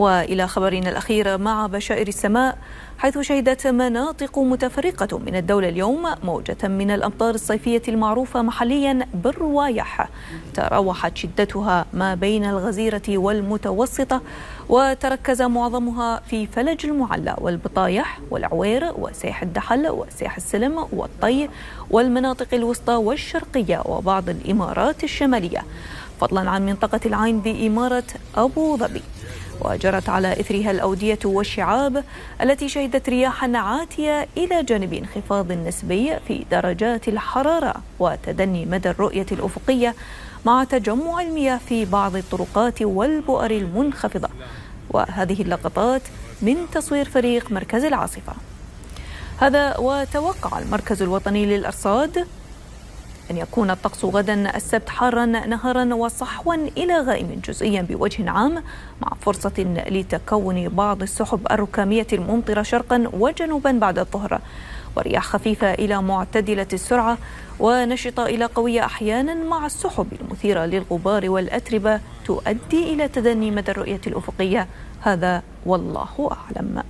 وإلى خبرنا الأخير مع بشائر السماء حيث شهدت مناطق متفرقة من الدولة اليوم موجة من الأمطار الصيفية المعروفة محليا بالروايح. تراوحت شدتها ما بين الغزيرة والمتوسطة وتركز معظمها في فلج المعلى والبطايح والعوير وسيح الدحل وسيح السلم والطي والمناطق الوسطى والشرقية وبعض الإمارات الشمالية. فضلا عن منطقة العين بإمارة أبو ظبي. وجرت على إثرها الأودية والشعاب التي شهدت رياحا عاتية إلى جانب انخفاض نسبي في درجات الحرارة وتدني مدى الرؤية الأفقية مع تجمع المياه في بعض الطرقات والبؤر المنخفضة. وهذه اللقطات من تصوير فريق مركز العاصفة. هذا وتوقع المركز الوطني للأرصاد. أن يكون الطقس غدا السبت حارا نهارا وصحوا إلى غائم جزئيا بوجه عام مع فرصة لتكون بعض السحب الركامية الممطرة شرقا وجنوبا بعد الظهر. ورياح خفيفة إلى معتدلة السرعة ونشطة إلى قوية أحيانا مع السحب المثيرة للغبار والأتربة تؤدي إلى تدني مدى الرؤية الأفقية. هذا والله أعلم.